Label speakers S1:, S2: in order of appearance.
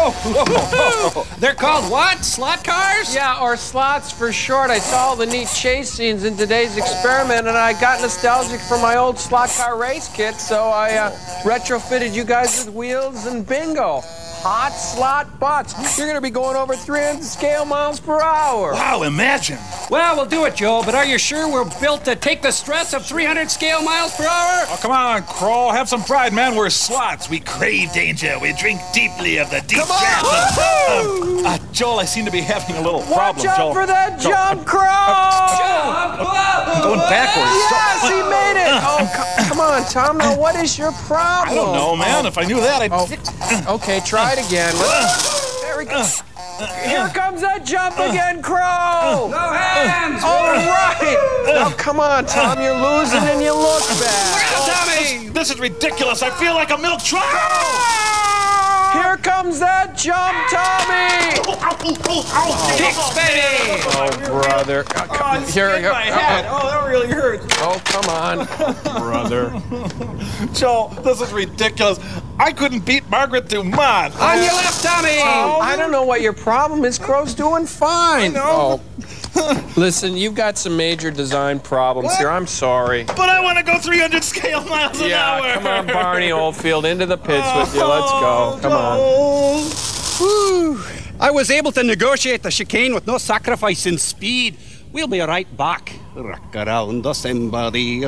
S1: They're called what? Slot cars?
S2: Yeah, or slots for short. I saw all the neat chase scenes in today's experiment, and I got nostalgic for my old slot car race kit, so I uh, retrofitted you guys with wheels and bingo. Hot slot bots. You're gonna be going over 300 scale miles per hour.
S3: Wow, imagine.
S1: Well, we'll do it, Joel, but are you sure we're built to take the stress of 300 scale miles per hour?
S3: Oh, come on, Crow. Have some pride, man. We're slots. We crave danger. We drink deeply of the deep
S2: Come on!
S3: Um, uh, Joel, I seem to be having a little
S2: Watch
S3: problem,
S2: out
S3: Joel.
S2: for that
S3: Joel,
S2: jump, Crow!
S3: I'm going backwards.
S2: Yes, he made it. Oh, co- come on, Tom. Now, what is your problem?
S3: I don't know, man. If I knew that, I'd.
S2: Oh, oh okay, try it again. Let's- There we go. Uh, Here uh, comes that jump uh, again, Crow.
S1: No hands!
S2: All right. Now, come on, Tom. You're losing and you look bad.
S1: Tommy!
S3: This is ridiculous. I feel like a milk truck.
S2: Here comes that jump, Tommy.
S1: Kick spinning!
S2: Oh, brother. Uh, come- Here we go.
S3: My head. Oh, that really hurts.
S2: Oh, come on, brother.
S3: Joel, this is ridiculous. I couldn't beat Margaret Dumont.
S1: On your left, Tommy!
S2: I don't know what your problem is. Crow's doing fine.
S3: know.
S2: Oh. Listen, you've got some major design problems here. I'm sorry.
S3: But I want to go 300 scale miles an hour.
S2: Yeah, come on, Barney Oldfield, into the pits with you. Let's go. Come
S3: on.
S4: I was able to negotiate the chicane with no sacrifice in speed. We'll be right back. Rock around us, somebody.